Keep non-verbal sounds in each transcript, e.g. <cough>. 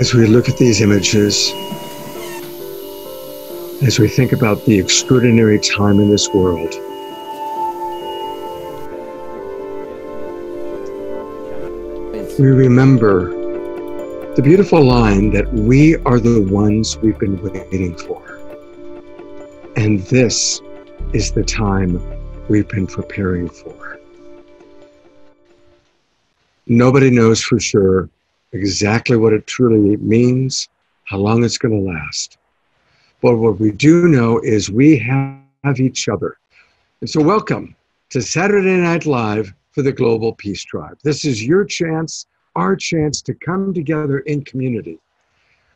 as we look at these images, as we think about the extraordinary time in this world, we remember the beautiful line that we are the ones we've been waiting for. And this is the time we've been preparing for. Nobody knows for sure exactly what it truly means, how long it's going to last. But what we do know is we have each other. And so, welcome to Saturday Night Live for the Global Peace Tribe. This is your chance, our chance to come together in community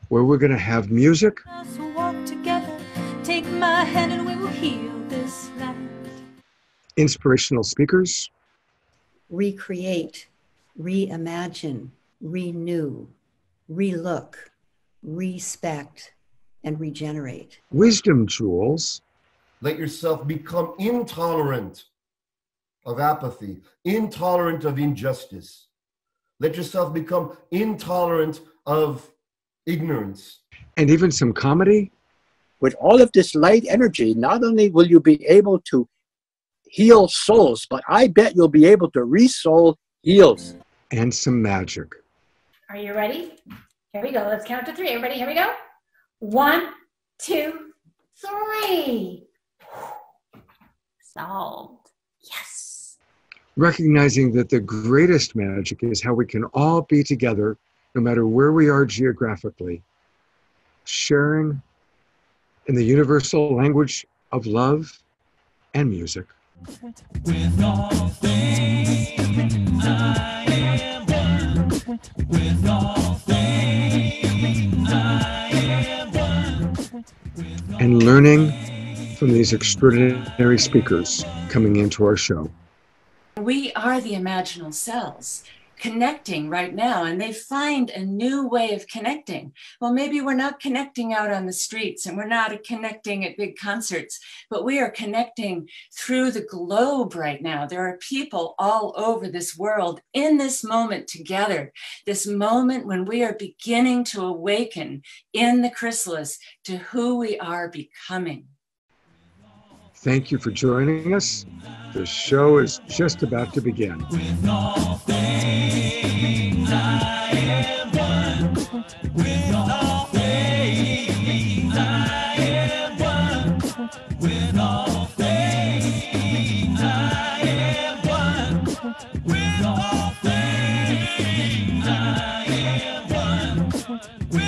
where we're going to have music. Inspirational speakers. Recreate, reimagine, renew, relook, respect, and regenerate. Wisdom jewels. Let yourself become intolerant of apathy, intolerant of injustice. Let yourself become intolerant of ignorance. And even some comedy. With all of this light energy, not only will you be able to heal souls, but I bet you'll be able to resoul heals. And some magic. Are you ready? Here we go. Let's count to three. Everybody, here we go. One, two, three. Solved. Yes. Recognizing that the greatest magic is how we can all be together, no matter where we are geographically, sharing in the universal language of love and music. With all things I am one. With all things I am one. And learning from these extraordinary speakers coming into our show. We are the imaginal cells connecting right now and they find a new way of connecting. Well, maybe we're not connecting out on the streets and we're not connecting at big concerts, but we are connecting through the globe right now. There are people all over this world in this moment together, this moment when we are beginning to awaken in the chrysalis to who we are becoming. Thank you for joining us. The show is just about to begin. <laughs>